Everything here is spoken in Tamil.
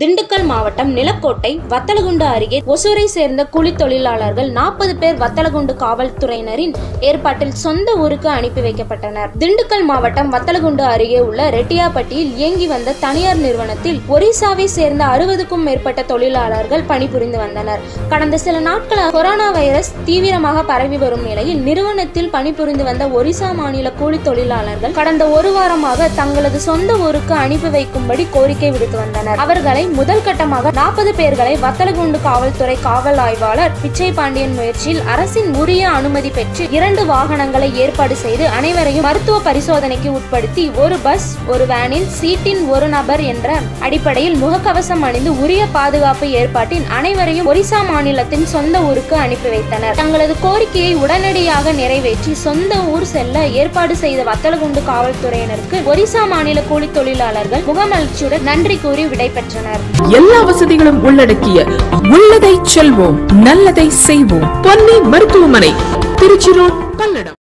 திண்டுக்கல் மாவட்டம் நிலக்கோட்டை வத்தலகுண்டு அருகே ஒசூரை சேர்ந்த கூலி தொழிலாளர்கள் நாற்பது பேர் வத்தலகுண்டு காவல்துறையினரின் ஏற்பாட்டில் சொந்த ஊருக்கு அனுப்பி வைக்கப்பட்டனர். திண்டுக்கல் மாவட்டம் வத்தலகுண்டு அருகே உள்ள ரெட்டியாப்பட்டியில் இயங்கி வந்த தனியார் நிறுவனத்தில் ஒரிசாவை சேர்ந்த அறுபதுக்கும் மேற்பட்ட தொழிலாளர்கள் பணிபுரிந்து வந்தனர். கடந்த சில நாட்களாக கொரோனா வைரஸ் தீவிரமாக பரவி வரும் நிலையில் நிறுவனத்தில் பணிபுரிந்து வந்த ஒரிசா மாநில கூலி தொழிலாளர்கள் கடந்த ஒரு வாரமாக தங்களது சொந்த ஊருக்கு அனுப்பி வைக்கும்படி கோரிக்கை விடுத்து வந்தனர். அவர்களை முதல் கட்டமாக நாற்பது பேர்களை வத்தலகுண்டு காவல்துறை காவல் ஆய்வாளர் பிச்சை பாண்டியன் முயற்சியில் அரசின் உரிய அனுமதி பெற்று இரண்டு வாகனங்களை ஏற்பாடு செய்து அனைவரையும் மருத்துவ பரிசோதனைக்கு உட்படுத்தி ஒரு பஸ் ஒரு வேனில் சீட்டின் ஒரு நபர் என்ற அடிப்படையில் முகக்கவசம் அணிந்து உரிய பாதுகாப்பு ஏற்பாட்டின் அனைவரையும் ஒரிசா மாநிலத்தின் சொந்த ஊருக்கு அனுப்பி வைத்தனர். தங்களது கோரிக்கையை உடனடியாக நிறைவேற்றி சொந்த ஊர் செல்ல ஏற்பாடு செய்த வத்தலகுண்டு காவல்துறையினருக்கு ஒரிசா மாநில கூலி தொழிலாளர்கள் முகமலர்ச்சியுடன் நன்றி கூறி விடைபெற்றனர். எல்லா வசதிகளும் உள்ளடக்கிய உள்ளதை செல்வோம் நல்லதை செய்வோம். பொன்னி மருத்துவமனை திருச்சி ரோட் பல்லடம்